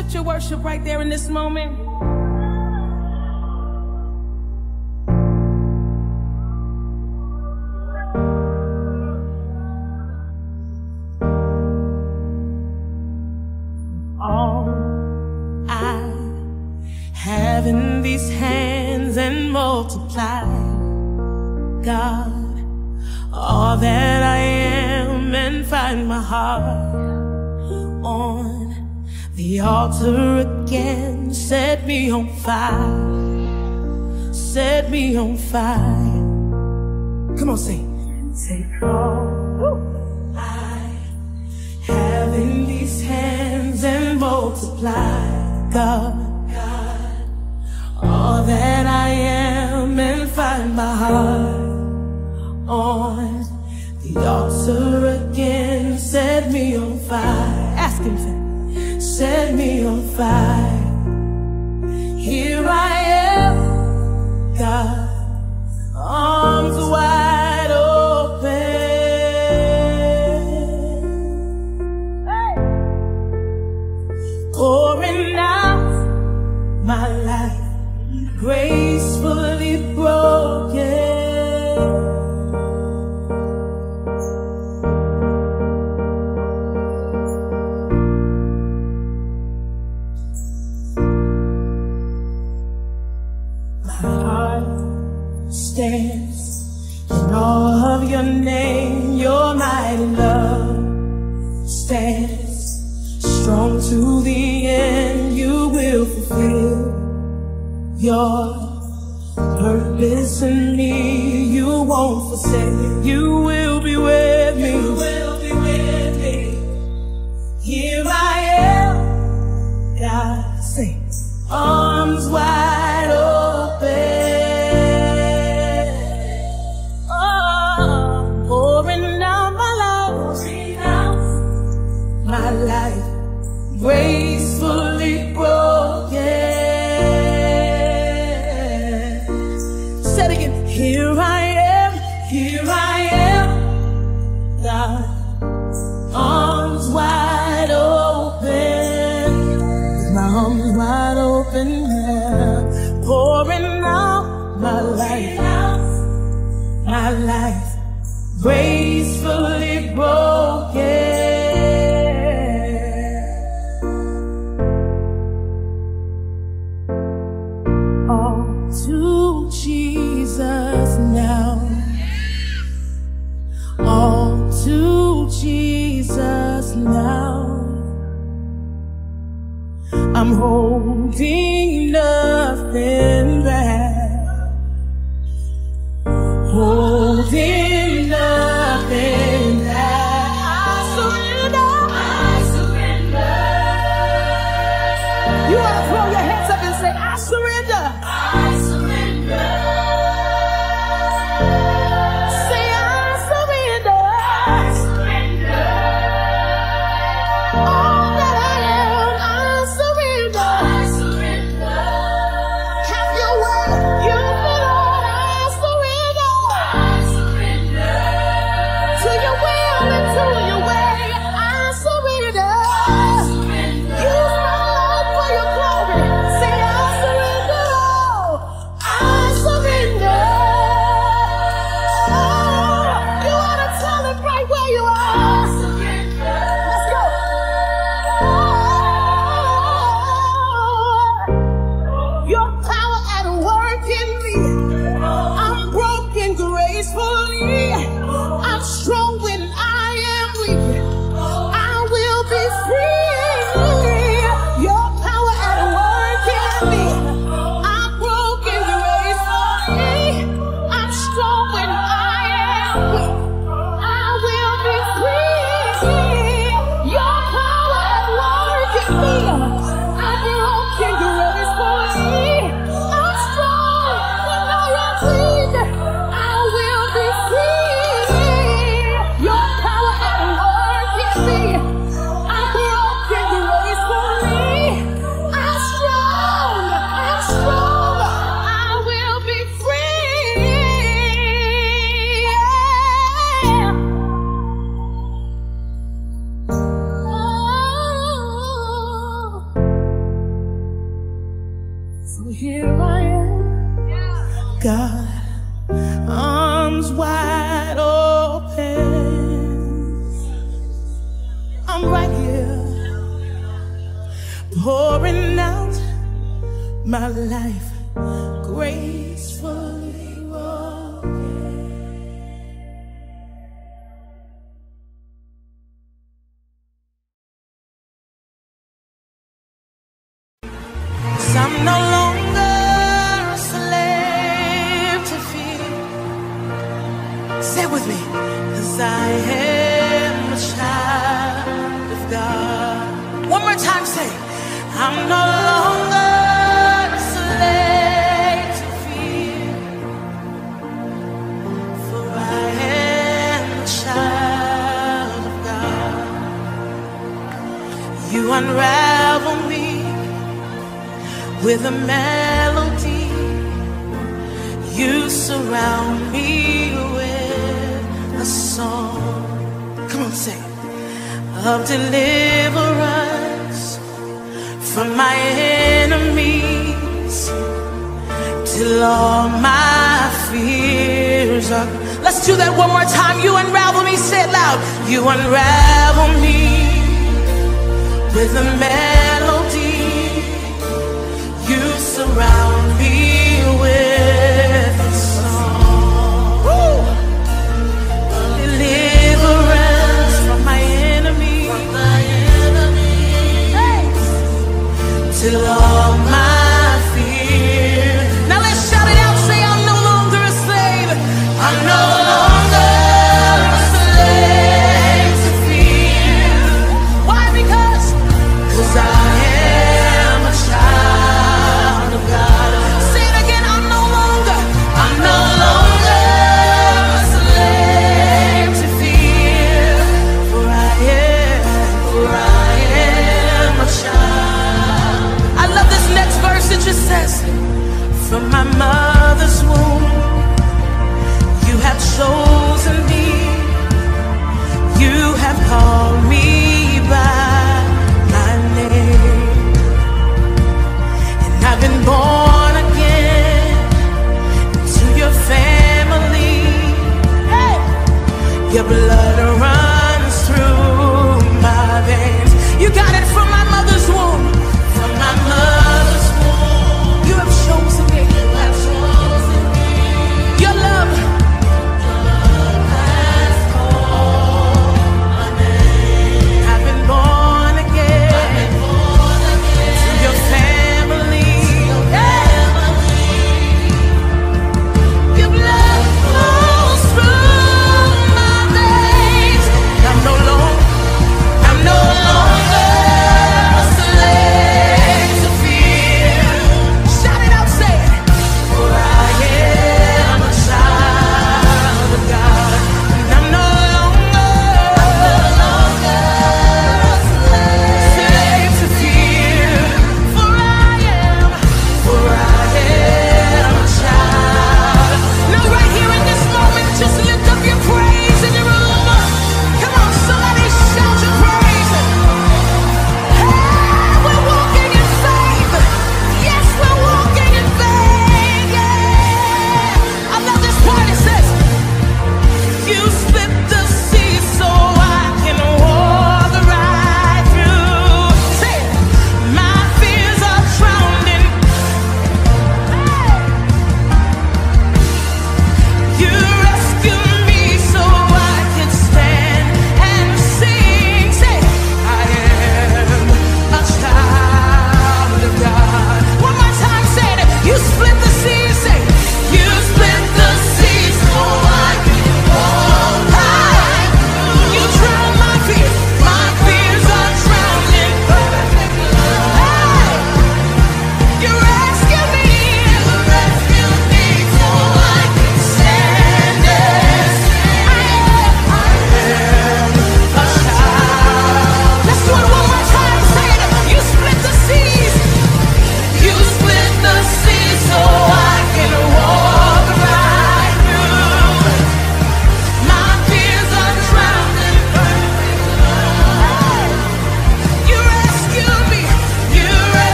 lift your worship right there in this moment. altar again. Set me on fire. Set me on fire. Come on, sing. Take all I have in these hands and multiply, God. God, all that I am, and find my heart on. me on fire.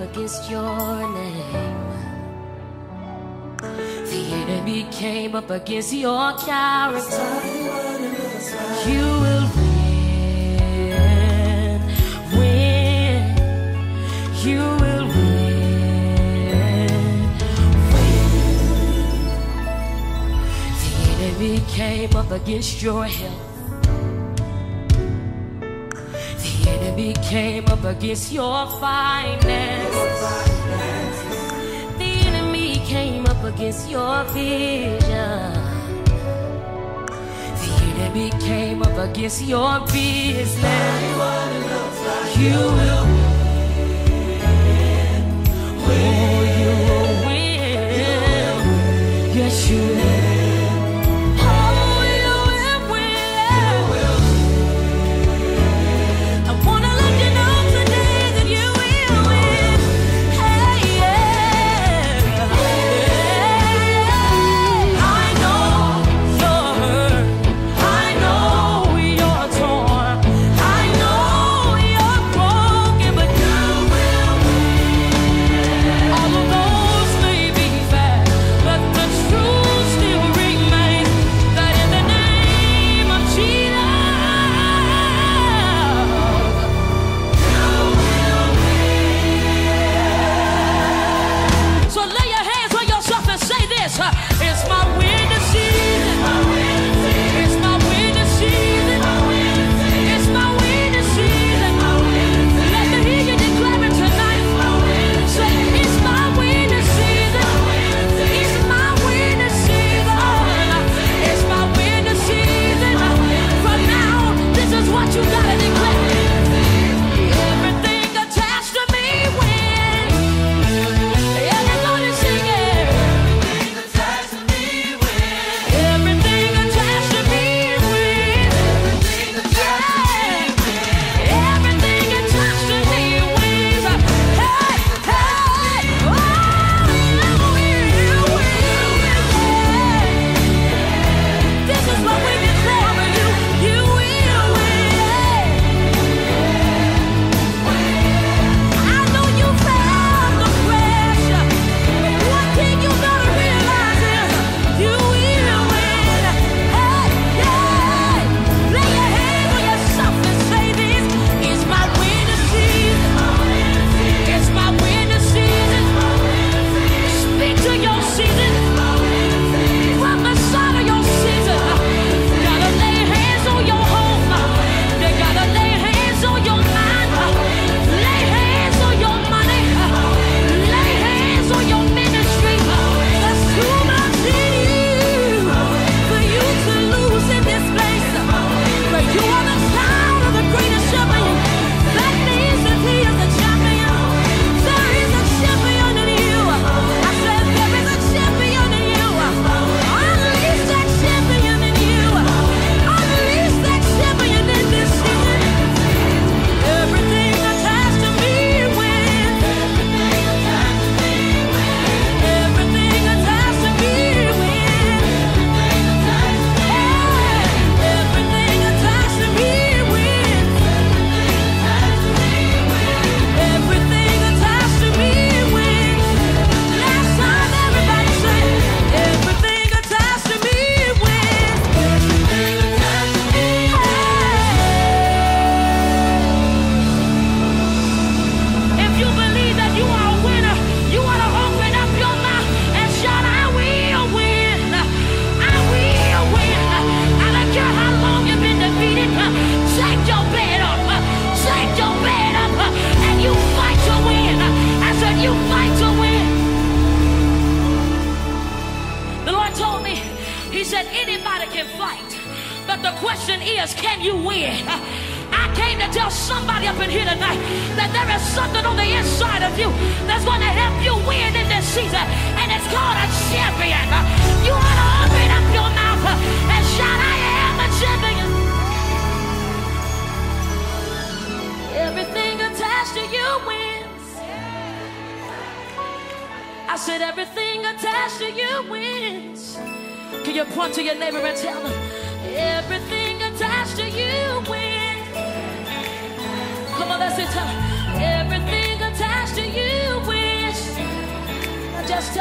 Against your name. The enemy came up against your character, you will win. Win. You will win. Win. The enemy came up against your health. Enemy came up against your finances The enemy came up against your vision. The enemy came up against your business. You will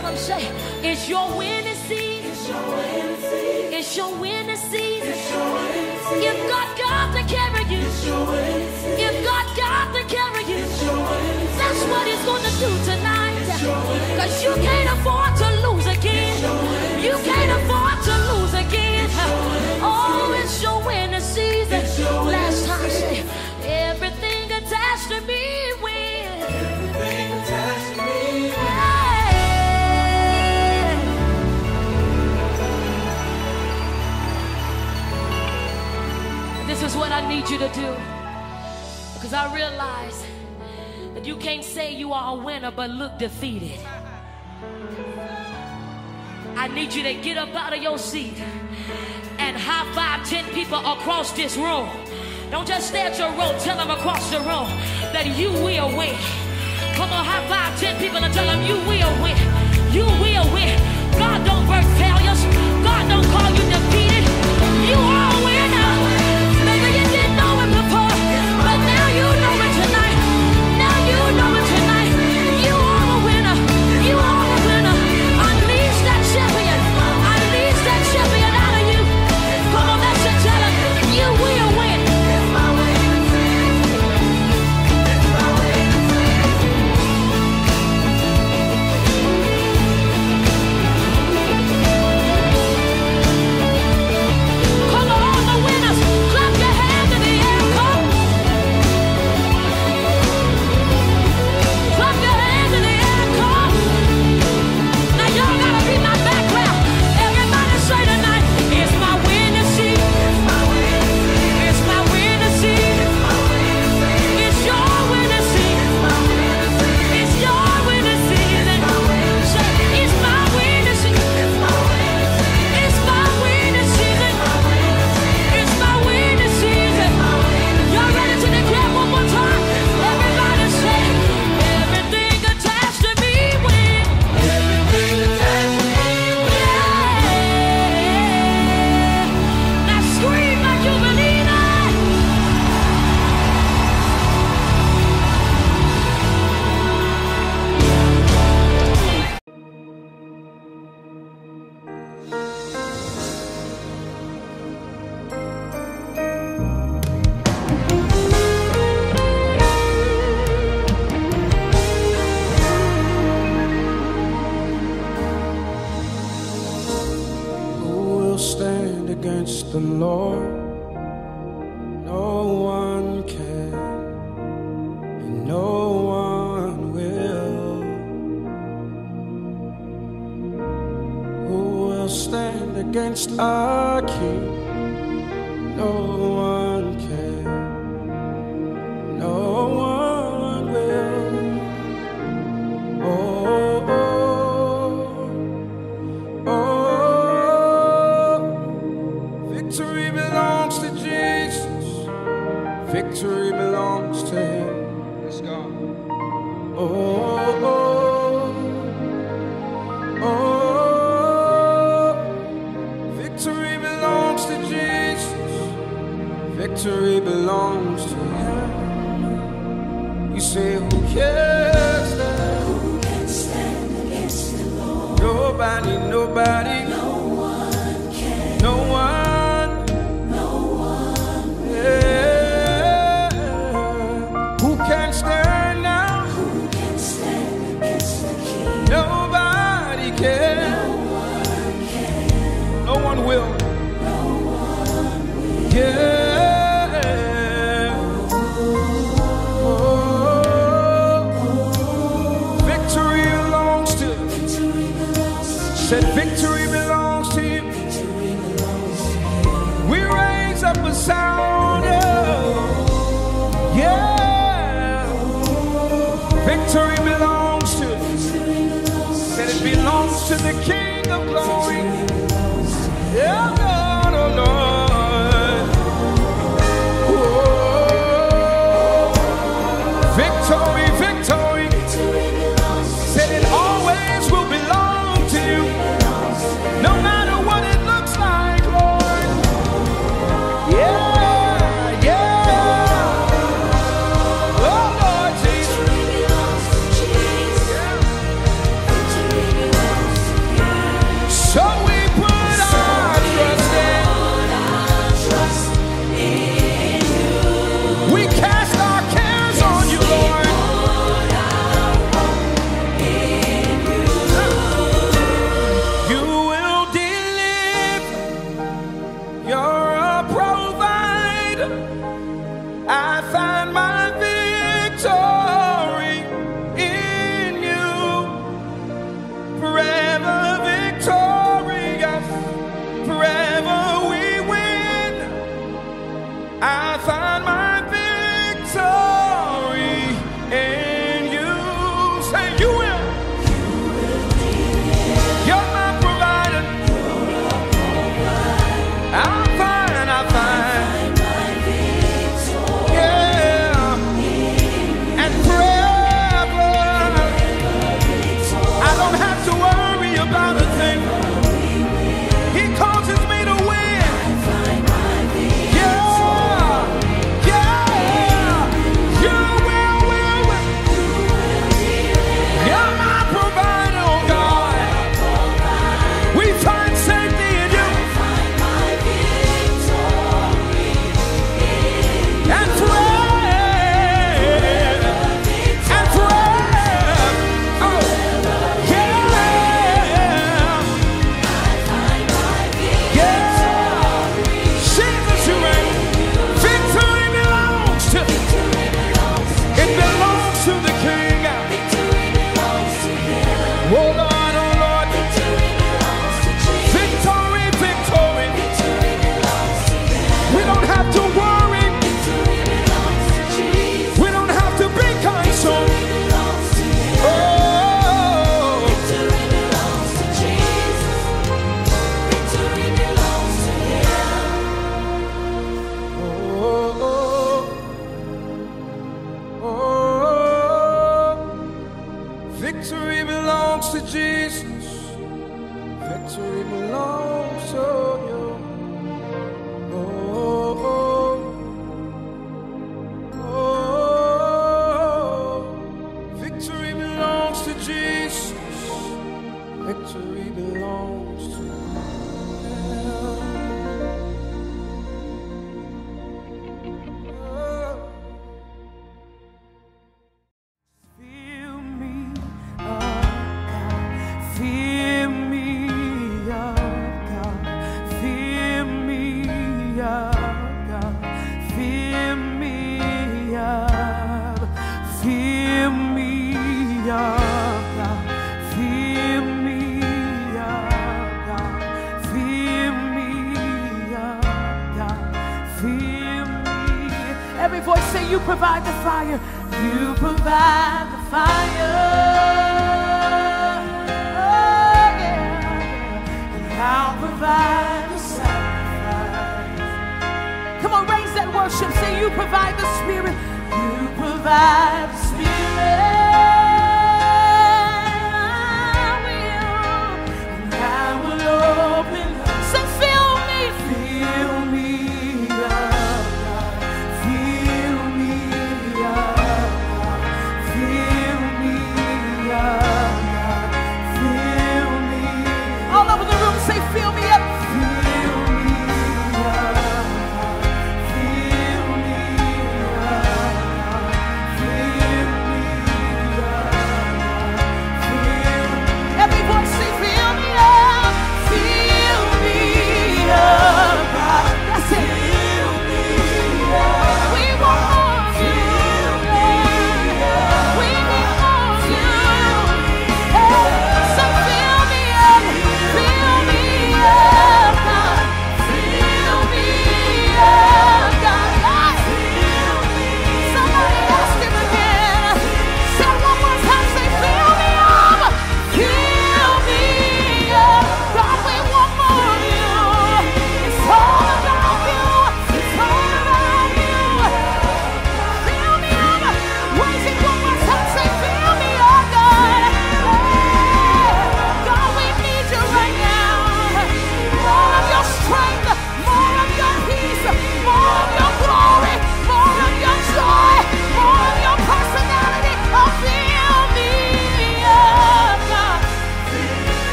Tell them, say, it's your winning season. It's your winning season. It's your winning season. You've got God to carry you. It's your winning season. to do. Because I realize that you can't say you are a winner but look defeated. I need you to get up out of your seat and high five 10 people across this room. Don't just stay at your room, tell them across the room that you will win. Come on, high five 10 people and tell them you will win. You will win. God don't work failures, God don't call you defeated.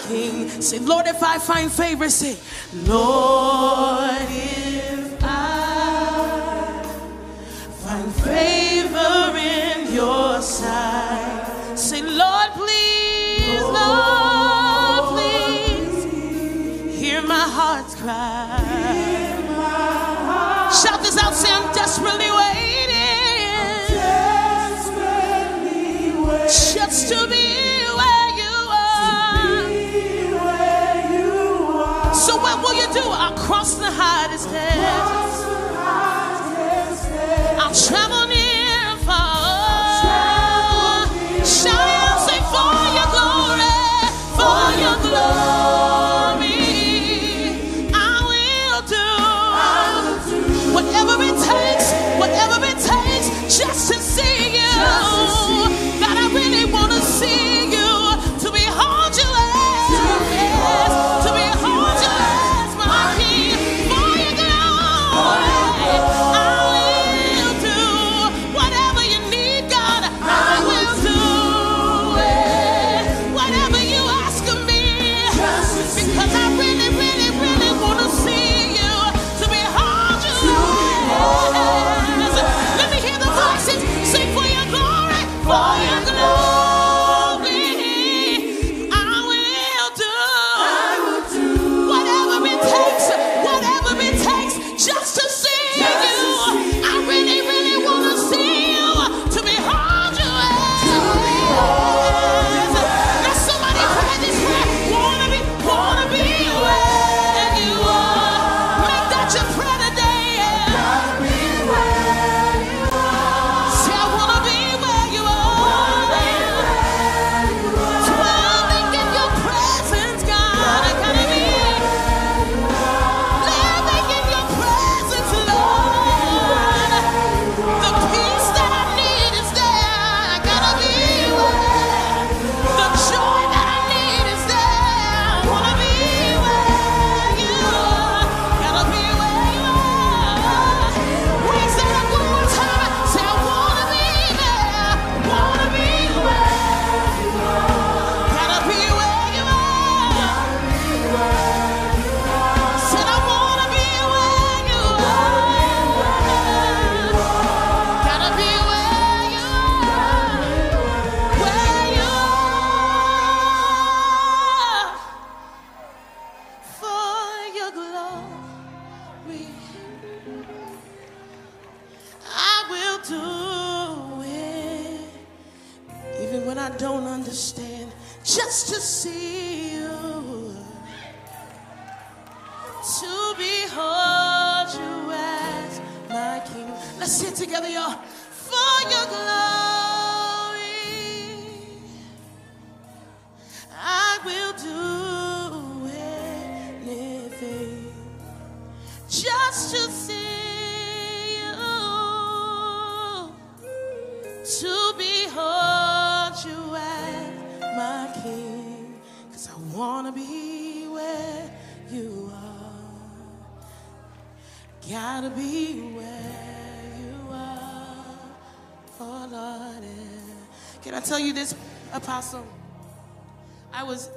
King. Say, Lord, if I find favor, say, Lord,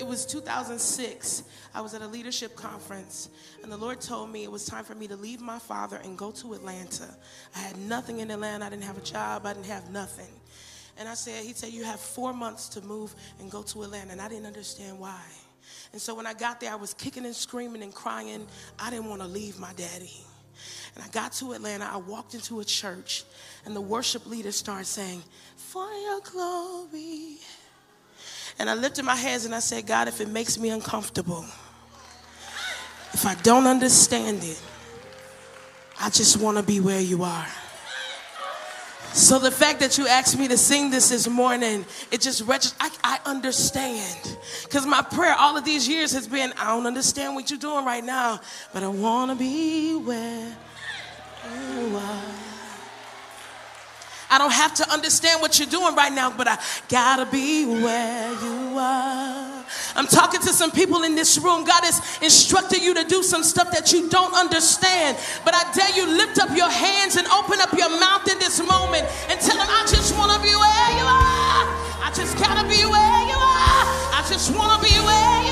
it was 2006. I was at a leadership conference, and the Lord told me it was time for me to leave my father and go to Atlanta. I had nothing in Atlanta. I didn't have a job. I didn't have nothing. And I said, he said, you have four months to move and go to Atlanta. And I didn't understand why. And so when I got there, I was kicking and screaming and crying. I didn't want to leave my daddy. And I got to Atlanta, I walked into a church, and the worship leader started saying, For your glory. And I lifted my hands and I said, God, if it makes me uncomfortable, if I don't understand it, I just want to be where you are. So the fact that you asked me to sing this this morning, it just registers. I, I understand. Because my prayer all of these years has been, I don't understand what you're doing right now, but I want to be where you are. I don't have to understand what you're doing right now, but I gotta be where you are. I'm talking to some people in this room. God has instructed you to do some stuff that you don't understand. But I dare you lift up your hands and open up your mouth in this moment and tell them, I just wanna be where you are. I just gotta be where you are. I just wanna be where you are.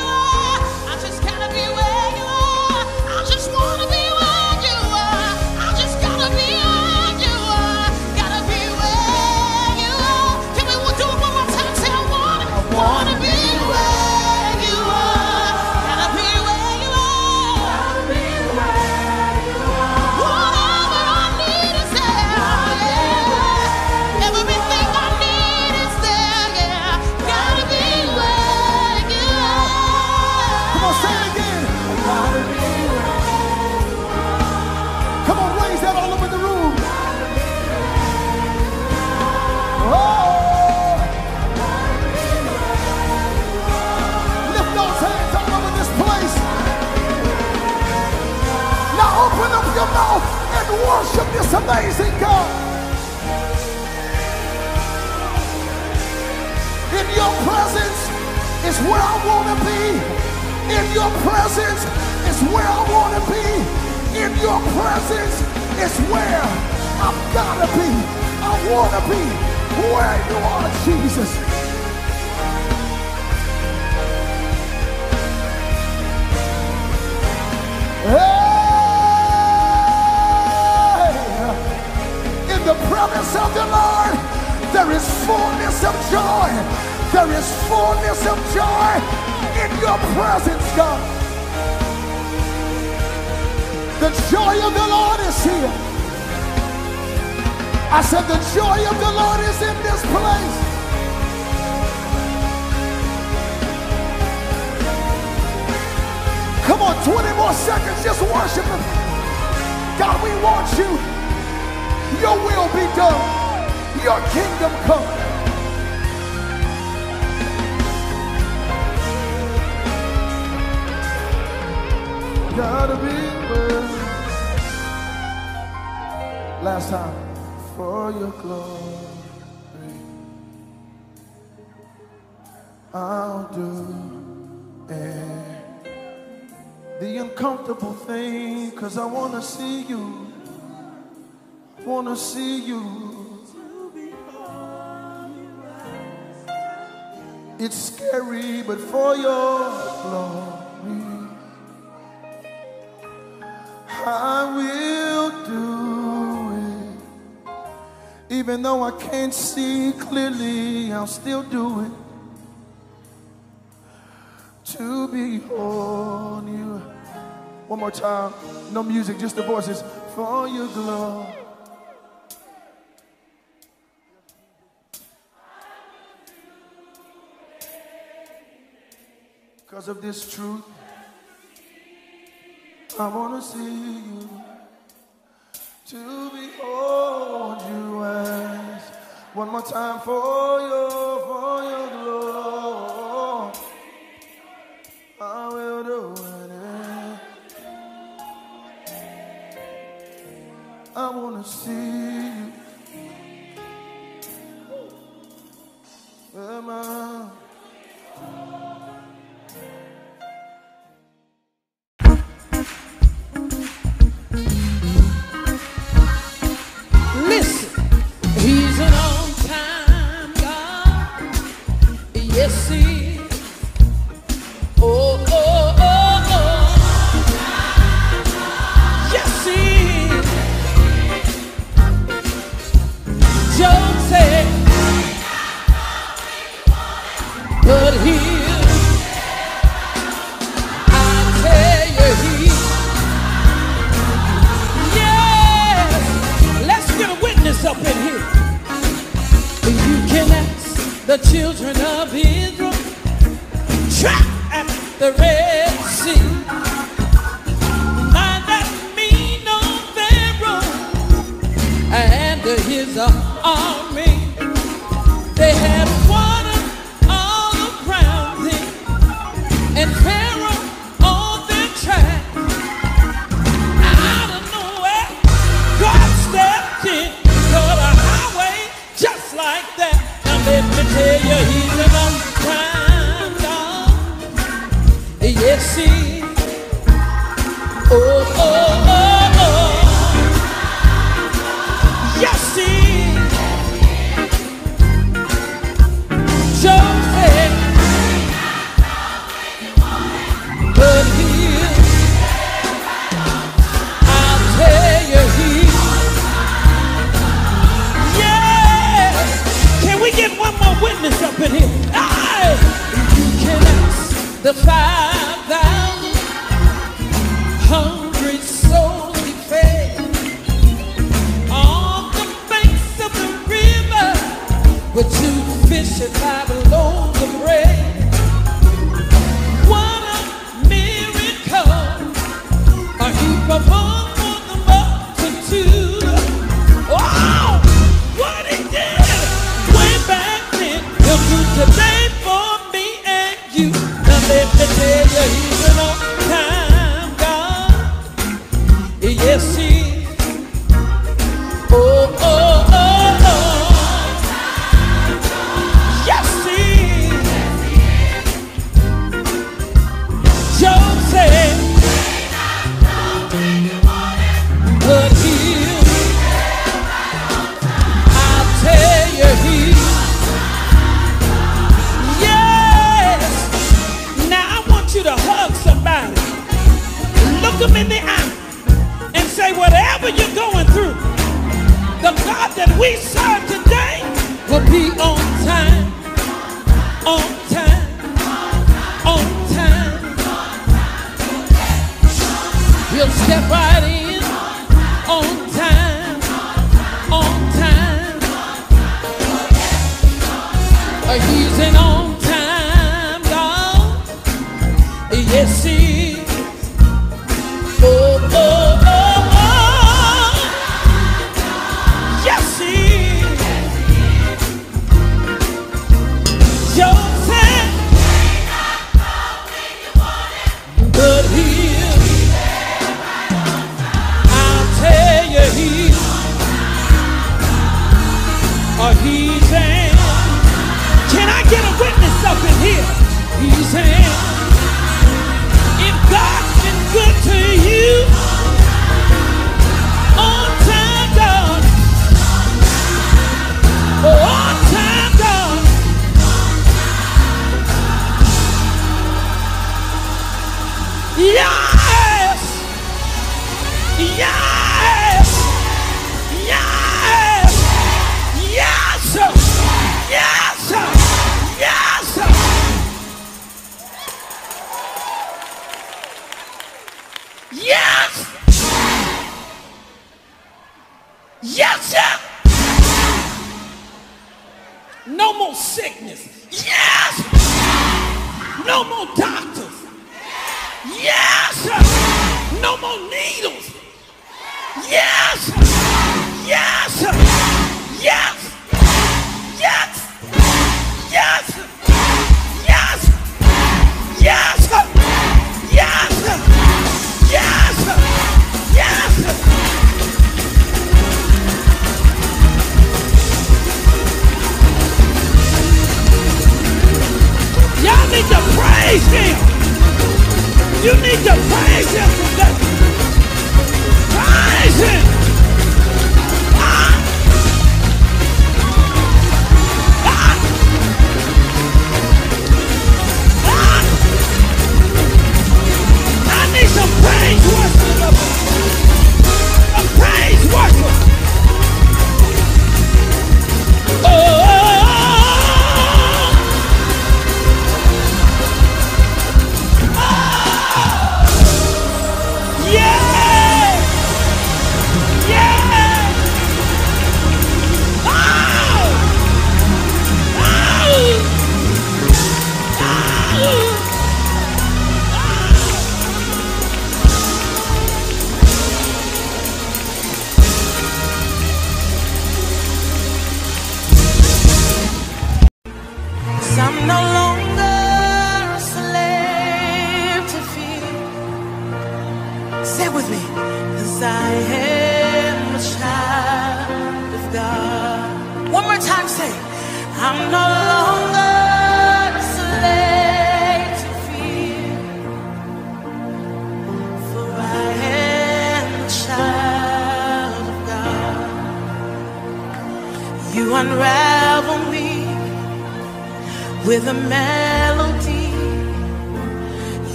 See you. Wanna see you. It's scary, but for your glory, I will do it. Even though I can't see clearly, I'll still do it. To behold you. One more time. No music, just the voices. For your glory. Because of this truth, I want to see you. To behold you as one more time for your, for your glory. I want to see you. Am I? Listen, he's an on time God. Yes, he the children of Israel trapped at the Red Sea. Mind that mean old Pharaoh and his army. in here. Aye! You can ask the 5,000 hungry souls he fed on the banks of the river with two fish and five loaves of bread.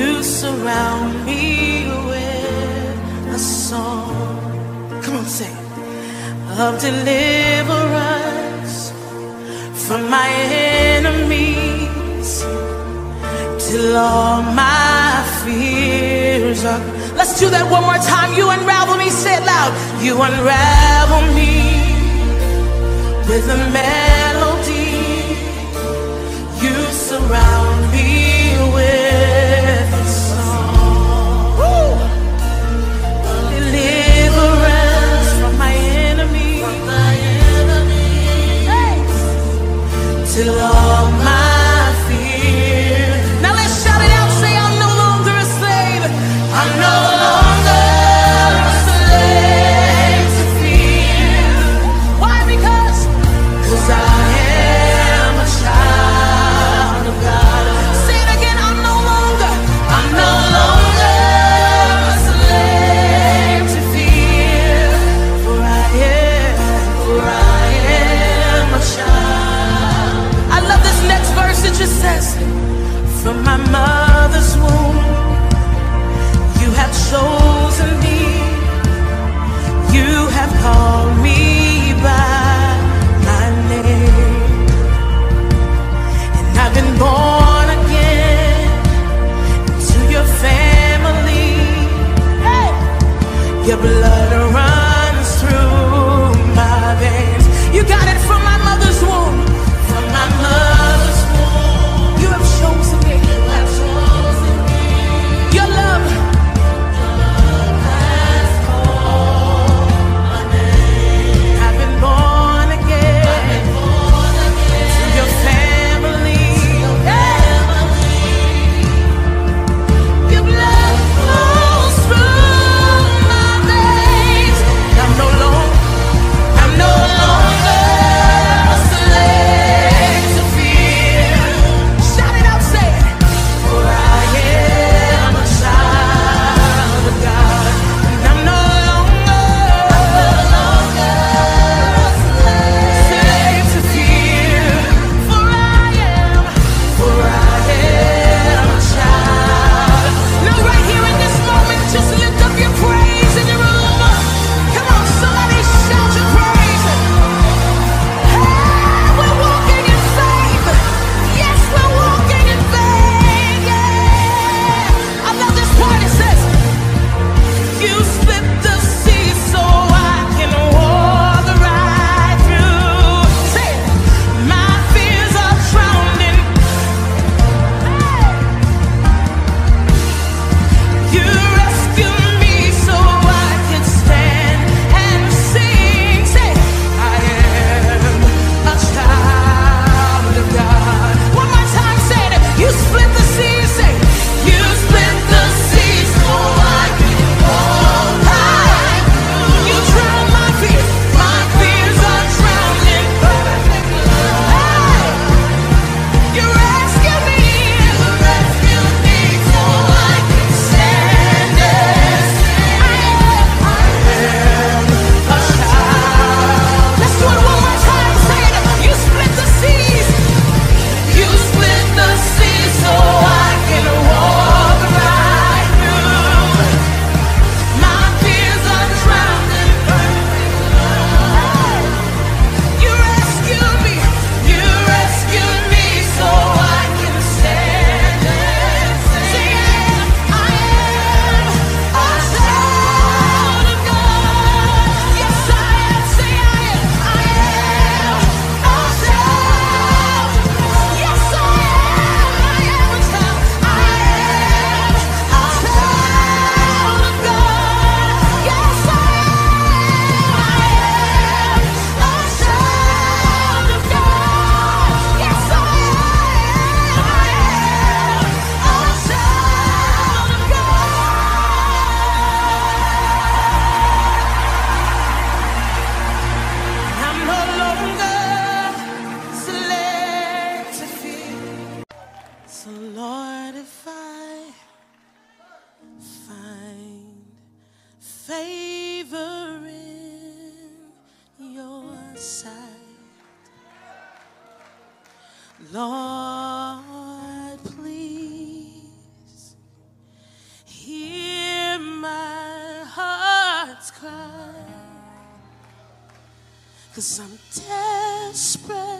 You surround me with a song. Come on, sing. Of deliverance from my enemies till all my fears are. Let's do that one more time. You unravel me, say it loud. You unravel me with a melody. You surround till all my Cause I'm desperately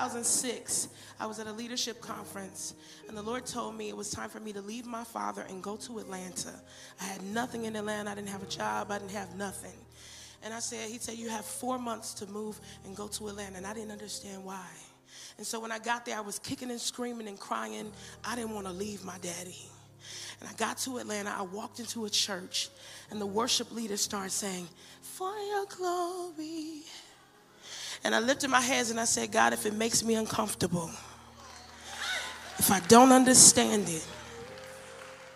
2006. I was at a leadership conference, and the Lord told me it was time for me to leave my father and go to Atlanta. I had nothing in Atlanta. I didn't have a job. I didn't have nothing. And I said, he said, you have four months to move and go to Atlanta. And I didn't understand why. And so when I got there, I was kicking and screaming and crying. I didn't want to leave my daddy. And I got to Atlanta, I walked into a church, and the worship leader started saying, For your glory. And I lifted my hands and I said, God, if it makes me uncomfortable, if I don't understand it,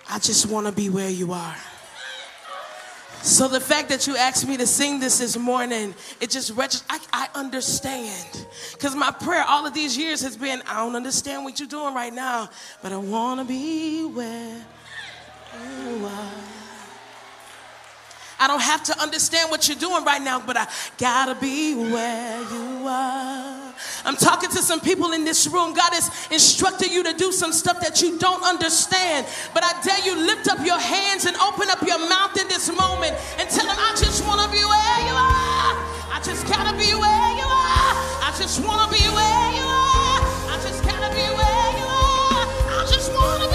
I just want to be where you are. So the fact that you asked me to sing this this morning, it just registers. I, I understand. Because my prayer all of these years has been, I don't understand what you're doing right now, but I want to be where you are. I don't have to understand what you're doing right now, but I gotta be where you are. I'm talking to some people in this room. God has instructed you to do some stuff that you don't understand. But I dare you lift up your hands and open up your mouth in this moment and tell them, I just wanna be where you are. I just gotta be where you are. I just wanna be where you are. I just gotta be where you are. I just wanna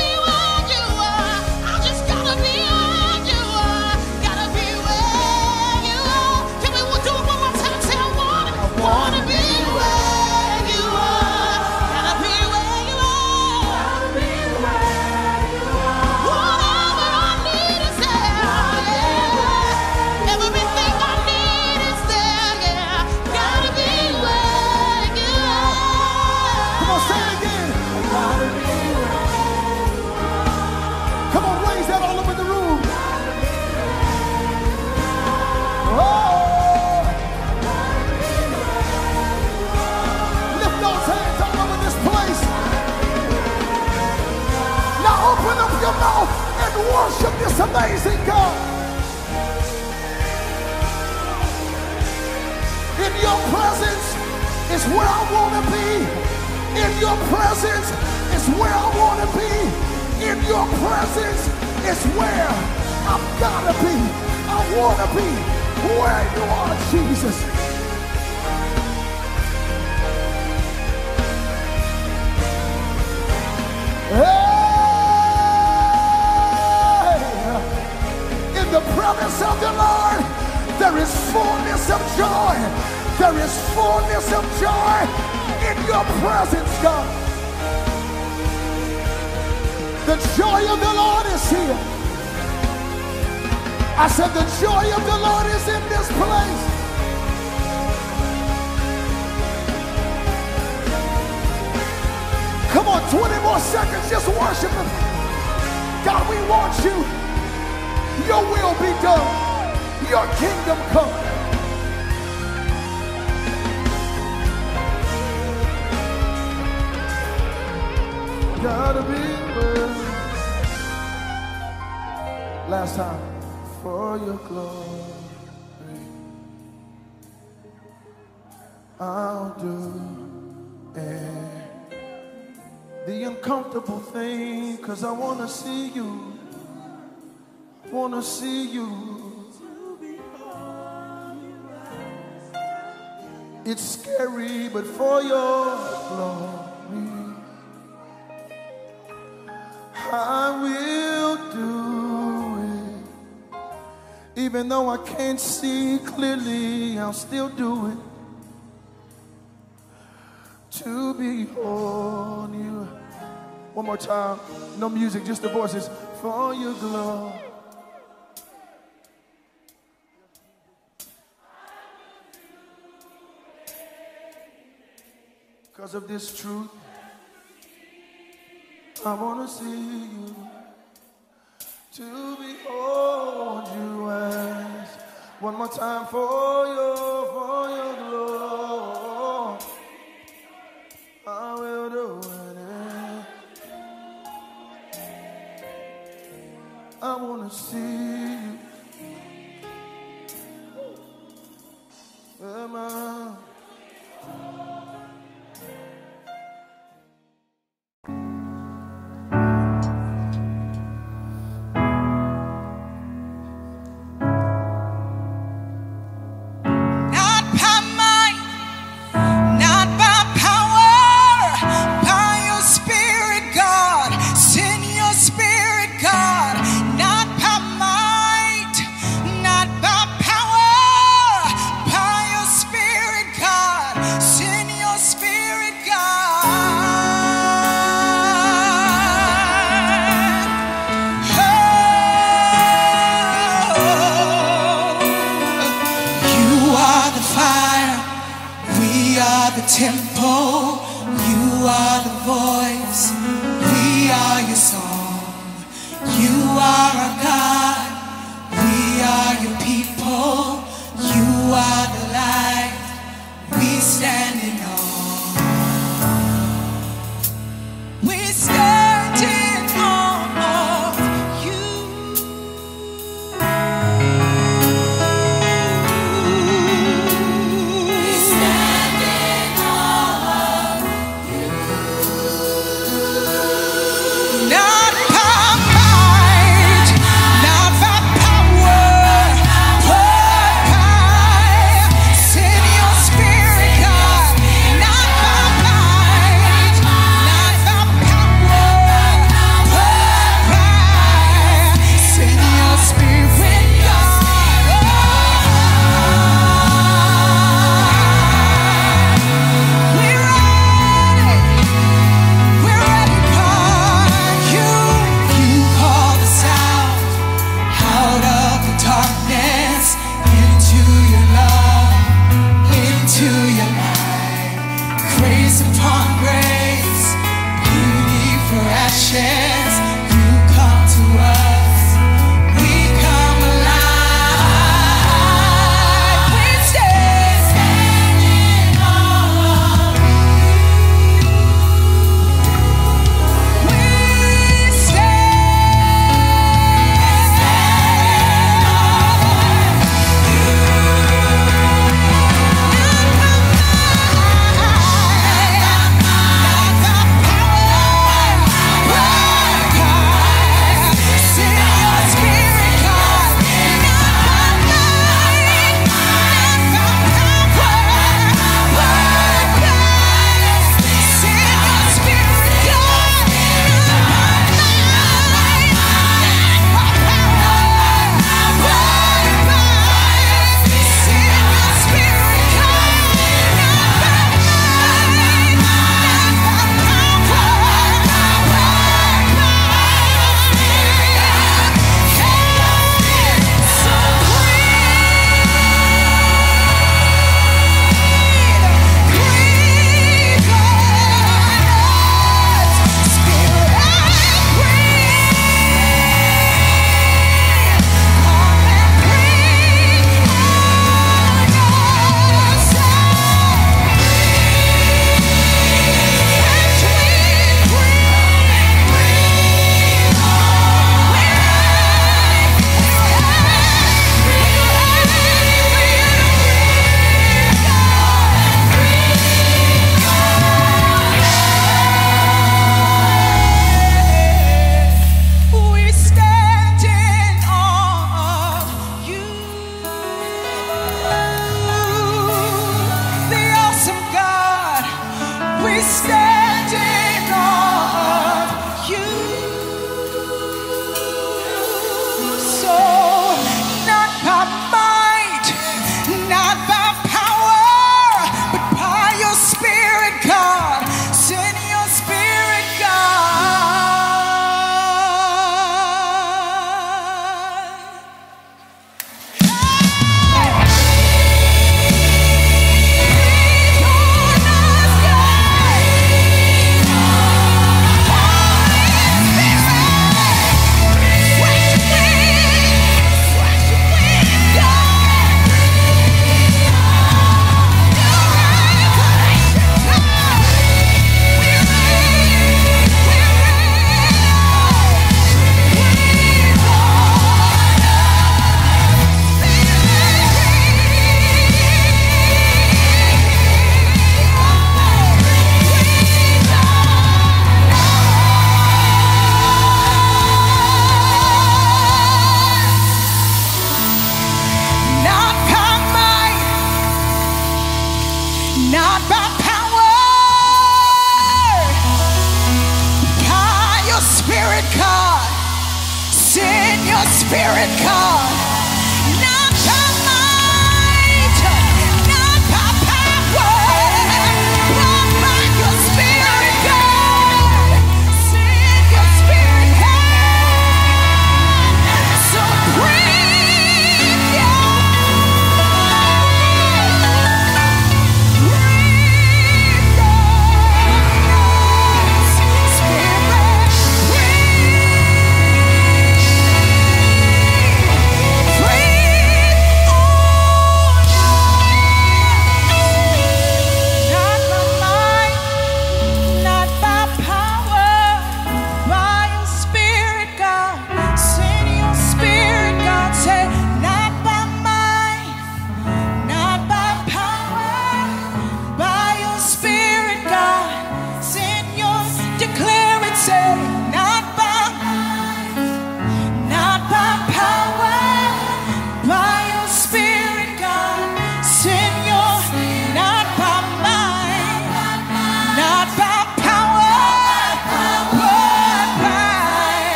amazing God. In your presence is where I want to be. In your presence is where I want to be. In your presence is where I've got to be. I want to be where you are, Jesus. Hey! In the presence of the Lord, there is fullness of joy. There is fullness of joy in your presence, God. The joy of the Lord is here. I said, the joy of the Lord is in this place. Come on, 20 more seconds, just worship Him. God, we want you. Your will be done. Your kingdom come. Gotta be where. Last time. For your glory, I'll do it. The uncomfortable thing, cause I wanna see you. Wanna see you. It's scary, but for your glory, I will do it. Even though I can't see clearly, I'll still do it. To behold you. One more time. No music, just the voices. For your glory. Because of this truth, I want to see you. To behold you as one more time for your, for your glory. I will do it. I want to see you. Am? fire. We are the temple, you are the voice, we are your song, you are our God.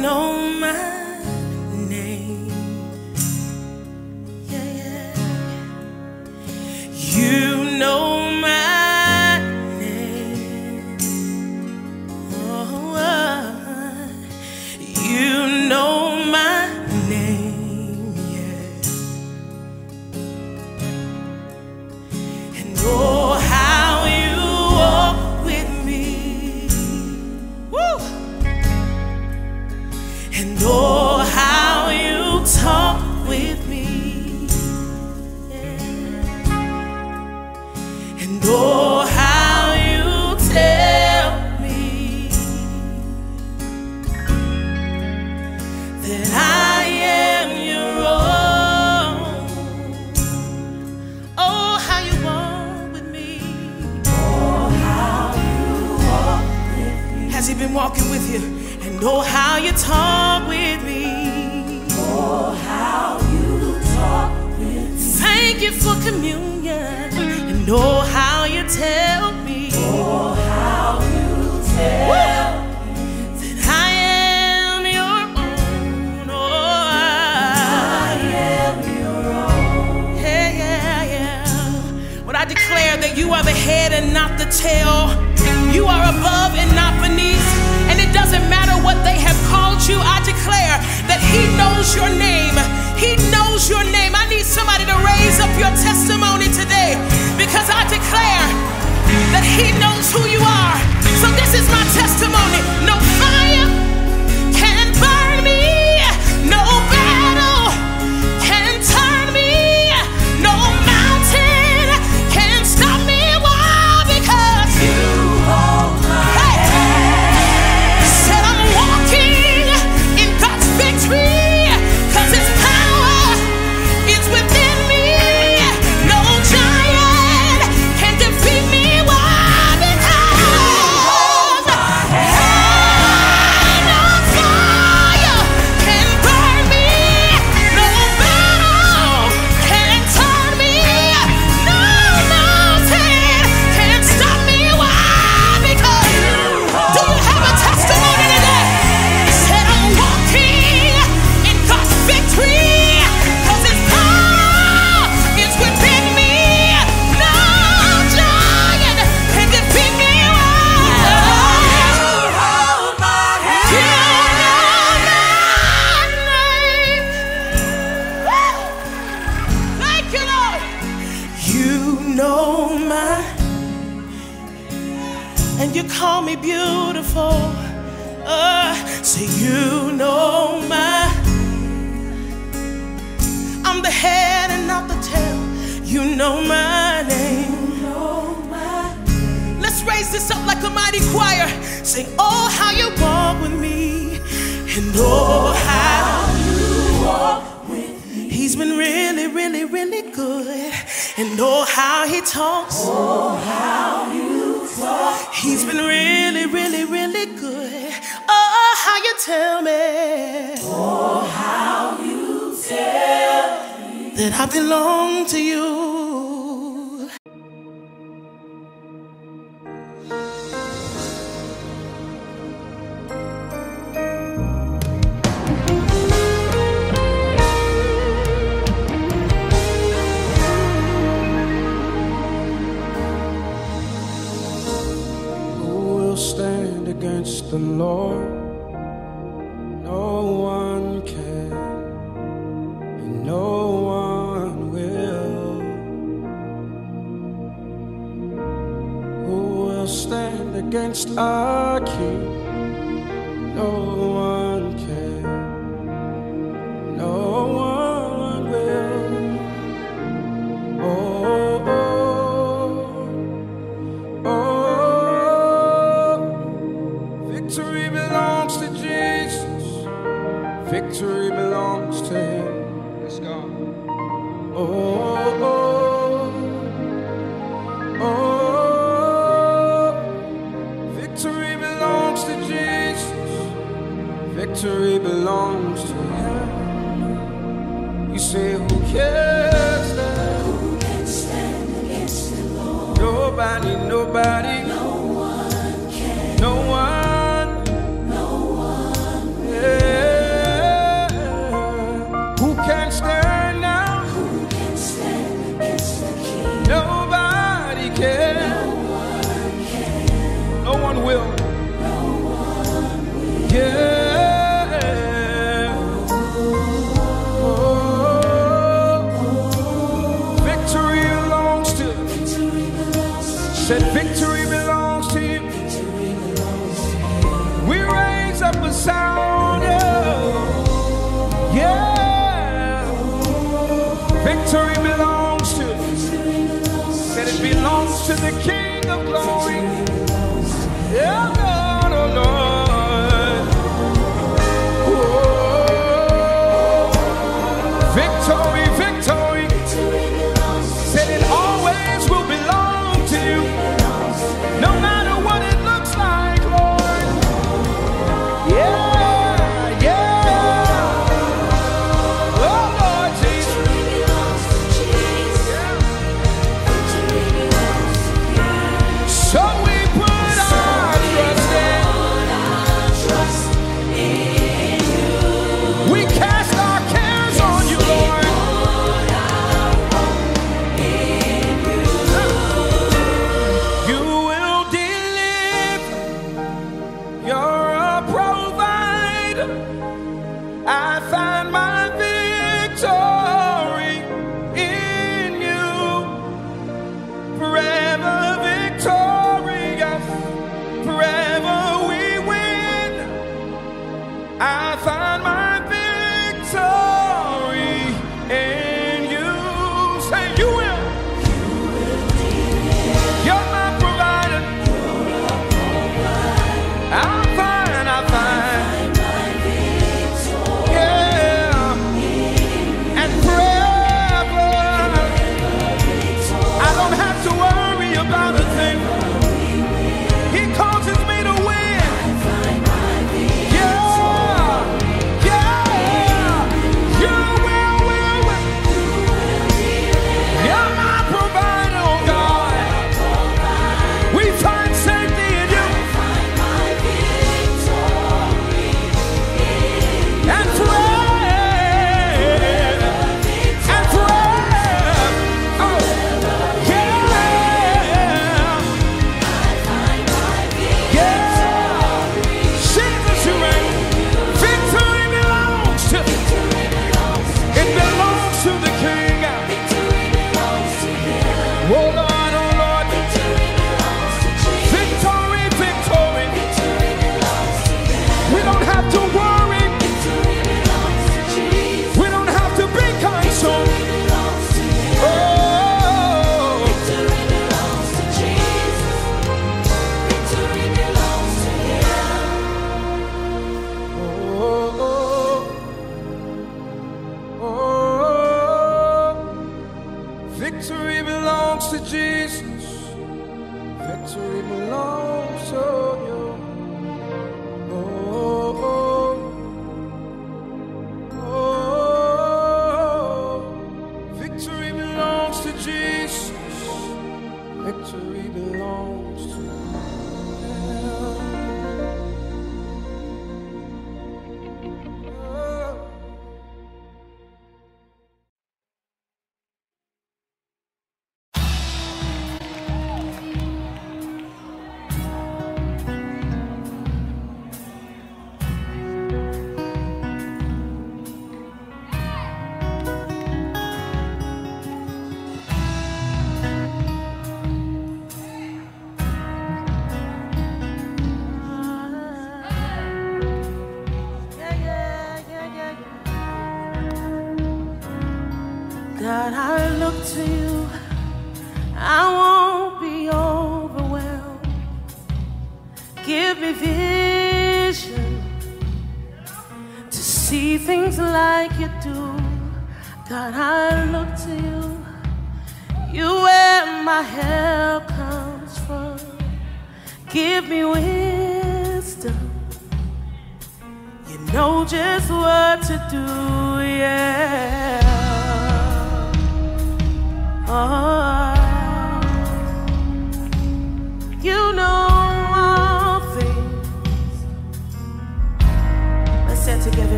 Know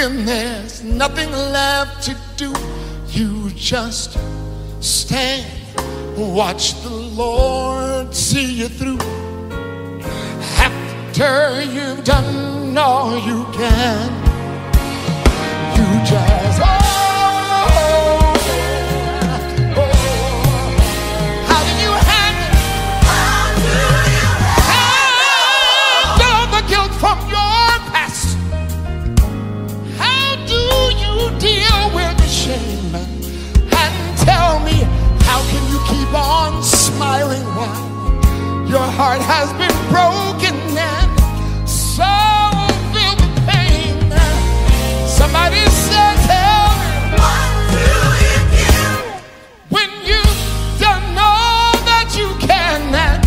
when there's nothing left to do, you just stand, watch the Lord see you through. After you've done all you can, you just can you keep on smiling while your heart has been broken and so filled with pain? Somebody said, Tell me what do you do when you've done all that you can and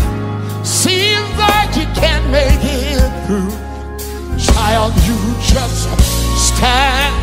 seems like you can't make it through? Child, you just stand.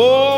Oh.